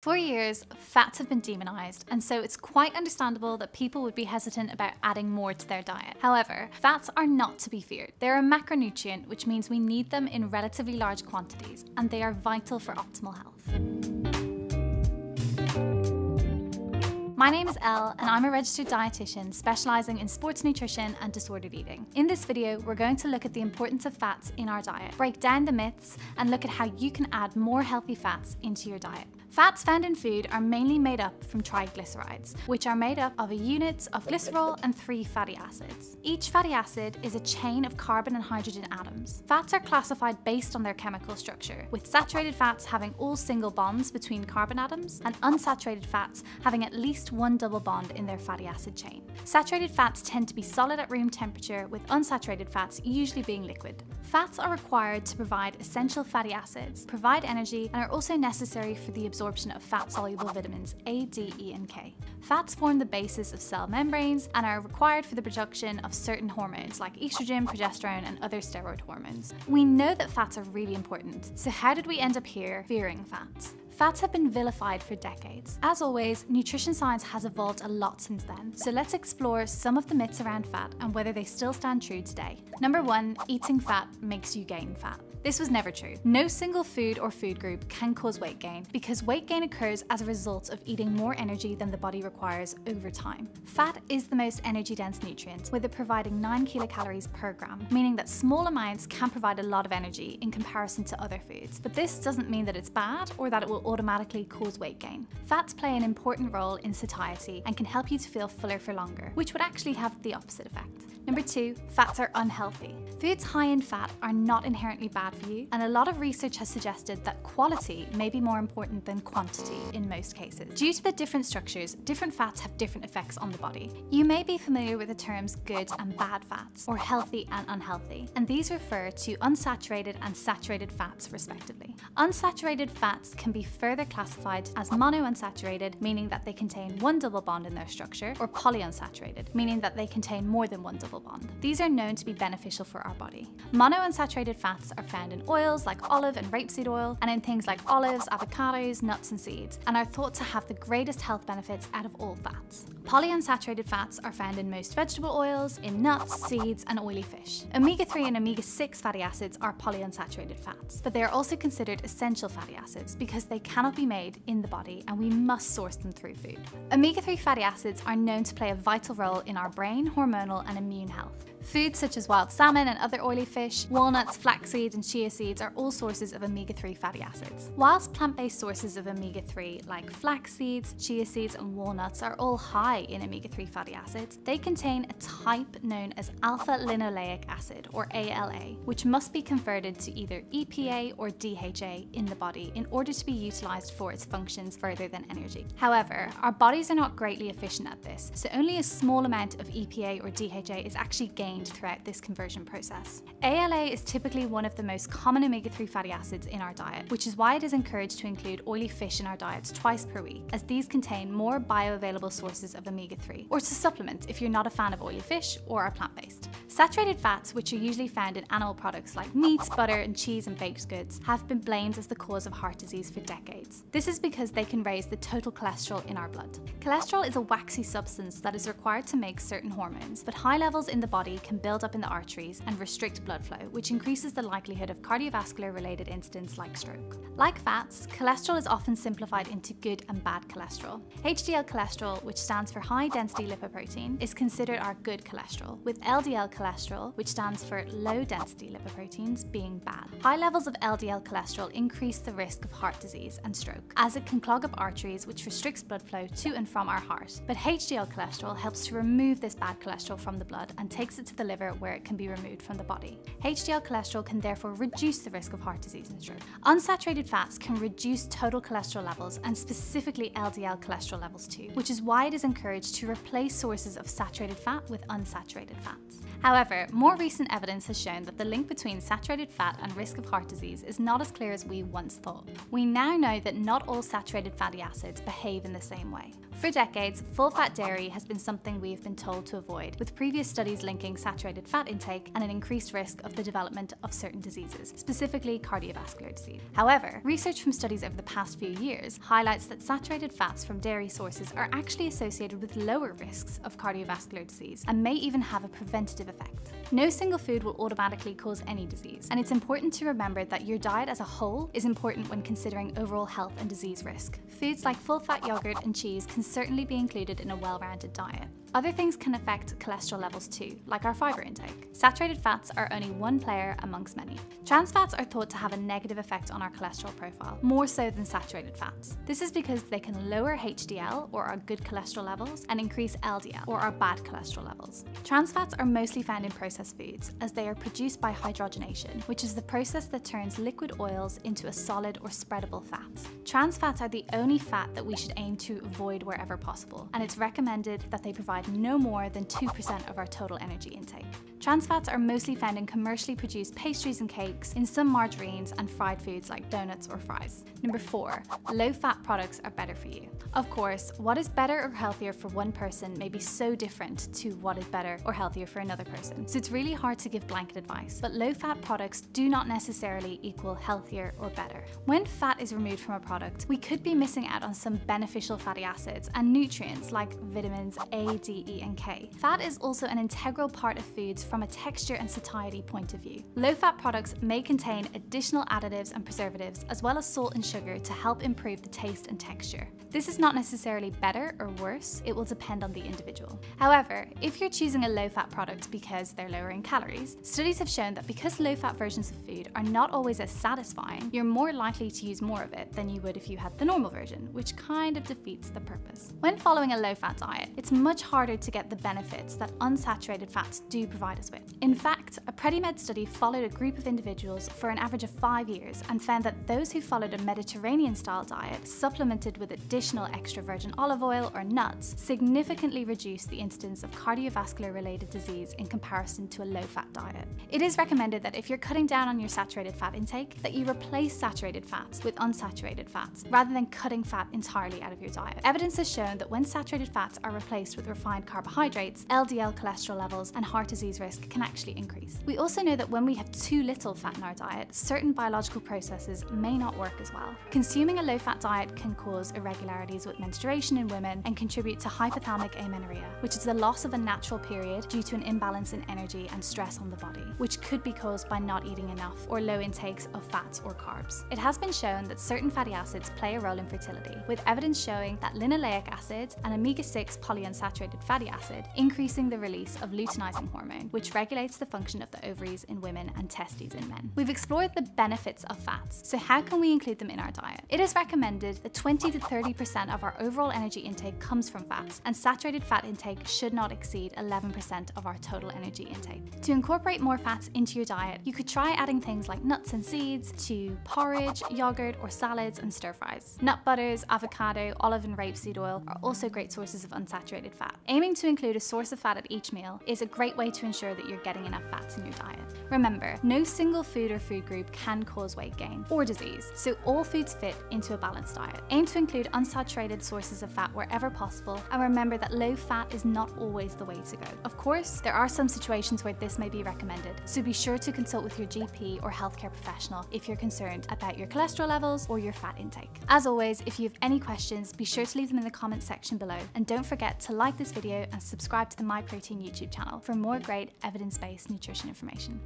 For years, fats have been demonized, and so it's quite understandable that people would be hesitant about adding more to their diet. However, fats are not to be feared. They're a macronutrient, which means we need them in relatively large quantities, and they are vital for optimal health. My name is Elle, and I'm a registered dietitian specialising in sports nutrition and disordered eating. In this video, we're going to look at the importance of fats in our diet, break down the myths, and look at how you can add more healthy fats into your diet. Fats found in food are mainly made up from triglycerides, which are made up of a unit of glycerol and three fatty acids. Each fatty acid is a chain of carbon and hydrogen atoms. Fats are classified based on their chemical structure, with saturated fats having all single bonds between carbon atoms and unsaturated fats having at least one double bond in their fatty acid chain. Saturated fats tend to be solid at room temperature, with unsaturated fats usually being liquid. Fats are required to provide essential fatty acids, provide energy, and are also necessary for the absorption absorption of fat-soluble vitamins A, D, E, and K. Fats form the basis of cell membranes and are required for the production of certain hormones like estrogen, progesterone, and other steroid hormones. We know that fats are really important, so how did we end up here fearing fats? Fats have been vilified for decades. As always, nutrition science has evolved a lot since then, so let's explore some of the myths around fat and whether they still stand true today. Number one, eating fat makes you gain fat. This was never true. No single food or food group can cause weight gain because weight gain occurs as a result of eating more energy than the body requires over time. Fat is the most energy dense nutrient, with it providing 9 kilocalories per gram, meaning that small amounts can provide a lot of energy in comparison to other foods. But this doesn't mean that it's bad or that it will automatically cause weight gain. Fats play an important role in satiety and can help you to feel fuller for longer, which would actually have the opposite effect. Number two, fats are unhealthy. Foods high in fat are not inherently bad for you, and a lot of research has suggested that quality may be more important than quantity in most cases. Due to the different structures, different fats have different effects on the body. You may be familiar with the terms good and bad fats, or healthy and unhealthy, and these refer to unsaturated and saturated fats respectively. Unsaturated fats can be further classified as monounsaturated, meaning that they contain one double bond in their structure, or polyunsaturated, meaning that they contain more than one double bond. These are known to be beneficial for our body. Monounsaturated fats are found in oils like olive and rapeseed oil, and in things like olives, avocados, nuts, and seeds, and are thought to have the greatest health benefits out of all fats. Polyunsaturated fats are found in most vegetable oils, in nuts, seeds, and oily fish. Omega-3 and omega-6 fatty acids are polyunsaturated fats, but they are also considered essential fatty acids because they cannot be made in the body and we must source them through food. Omega-3 fatty acids are known to play a vital role in our brain, hormonal, and immune health. Foods such as wild salmon and other oily fish, walnuts, flax seeds, and chia seeds are all sources of omega-3 fatty acids. Whilst plant-based sources of omega-3 like flax seeds, chia seeds, and walnuts are all high in omega-3 fatty acids, they contain a type known as alpha-linoleic acid, or ALA, which must be converted to either EPA or DHA in the body in order to be utilized for its functions further than energy. However, our bodies are not greatly efficient at this, so only a small amount of EPA or DHA is actually gained throughout this conversion process. ALA is typically one of the most common omega-3 fatty acids in our diet, which is why it is encouraged to include oily fish in our diets twice per week, as these contain more bioavailable sources of omega-3, or to supplement if you're not a fan of oily fish or are plant-based. Saturated fats, which are usually found in animal products like meat, butter, and cheese and baked goods, have been blamed as the cause of heart disease for decades. This is because they can raise the total cholesterol in our blood. Cholesterol is a waxy substance that is required to make certain hormones, but high levels in the body can build up in the arteries and restrict blood flow, which increases the likelihood of cardiovascular related incidents like stroke. Like fats, cholesterol is often simplified into good and bad cholesterol. HDL cholesterol, which stands for high density lipoprotein, is considered our good cholesterol, with LDL cholesterol, which stands for low density lipoproteins, being bad. High levels of LDL cholesterol increase the risk of heart disease and stroke, as it can clog up arteries, which restricts blood flow to and from our heart. But HDL cholesterol helps to remove this bad cholesterol from the blood and takes it to the liver where it can be removed from the body. HDL cholesterol can therefore reduce the risk of heart disease and stroke. Unsaturated fats can reduce total cholesterol levels and specifically LDL cholesterol levels too, which is why it is encouraged to replace sources of saturated fat with unsaturated fats. However, more recent evidence has shown that the link between saturated fat and risk of heart disease is not as clear as we once thought. We now know that not all saturated fatty acids behave in the same way. For decades, full fat dairy has been something we have been told to avoid, with previous studies linking saturated fat intake and an increased risk of the development of certain diseases, specifically cardiovascular disease. However, research from studies over the past few years highlights that saturated fats from dairy sources are actually associated with lower risks of cardiovascular disease and may even have a preventative effect. No single food will automatically cause any disease, and it's important to remember that your diet as a whole is important when considering overall health and disease risk. Foods like full fat yogurt and cheese can certainly be included in a well rounded diet. Other things can affect cholesterol levels too, like our fibre intake. Saturated fats are only one player amongst many. Trans fats are thought to have a negative effect on our cholesterol profile, more so than saturated fats. This is because they can lower HDL, or our good cholesterol levels, and increase LDL, or our bad cholesterol levels. Trans fats are mostly found in processed foods, as they are produced by hydrogenation, which is the process that turns liquid oils into a solid or spreadable fat. Trans fats are the only fat that we should aim to avoid wherever possible, and it's recommended that they provide no more than 2% of our total energy intake. Trans fats are mostly found in commercially produced pastries and cakes, in some margarines and fried foods like donuts or fries. Number 4. Low fat products are better for you. Of course, what is better or healthier for one person may be so different to what is better or healthier for another person, so it's really hard to give blanket advice. But low fat products do not necessarily equal healthier or better. When fat is removed from a product, we could be missing out on some beneficial fatty acids and nutrients like vitamins A, D, E, and K. Fat is also an integral part of foods from a texture and satiety point of view. Low-fat products may contain additional additives and preservatives, as well as salt and sugar to help improve the taste and texture. This is not necessarily better or worse, it will depend on the individual. However, if you're choosing a low-fat product because they're lower in calories, studies have shown that because low-fat versions of food are not always as satisfying, you're more likely to use more of it than you would if you had the normal version, which kind of defeats the purpose. When following a low-fat diet, it's much harder to get the benefits that unsaturated fats do provide with. In fact, a Predimed study followed a group of individuals for an average of five years and found that those who followed a Mediterranean style diet, supplemented with additional extra virgin olive oil or nuts, significantly reduced the incidence of cardiovascular related disease in comparison to a low fat diet. It is recommended that if you're cutting down on your saturated fat intake, that you replace saturated fats with unsaturated fats rather than cutting fat entirely out of your diet. Evidence has shown that when saturated fats are replaced with refined carbohydrates, LDL cholesterol levels and heart disease risk can actually increase. We also know that when we have too little fat in our diet, certain biological processes may not work as well. Consuming a low-fat diet can cause irregularities with menstruation in women and contribute to hypothalamic amenorrhea, which is the loss of a natural period due to an imbalance in energy and stress on the body, which could be caused by not eating enough or low intakes of fats or carbs. It has been shown that certain fatty acids play a role in fertility, with evidence showing that linoleic acid and omega-6 polyunsaturated fatty acid increasing the release of luteinizing hormone, which regulates the function of the ovaries in women and testes in men. We've explored the benefits of fats, so how can we include them in our diet? It is recommended that 20 to 30% of our overall energy intake comes from fats, and saturated fat intake should not exceed 11% of our total energy intake. To incorporate more fats into your diet, you could try adding things like nuts and seeds to porridge, yogurt, or salads and stir fries. Nut butters, avocado, olive and rapeseed oil are also great sources of unsaturated fat. Aiming to include a source of fat at each meal is a great way to ensure that you're getting enough fats in your diet. Remember, no single food or food group can cause weight gain or disease, so all foods fit into a balanced diet. Aim to include unsaturated sources of fat wherever possible, and remember that low fat is not always the way to go. Of course, there are some situations where this may be recommended, so be sure to consult with your GP or healthcare professional if you're concerned about your cholesterol levels or your fat intake. As always, if you have any questions, be sure to leave them in the comments section below, and don't forget to like this video and subscribe to the Myprotein YouTube channel for more great evidence-based nutrition information.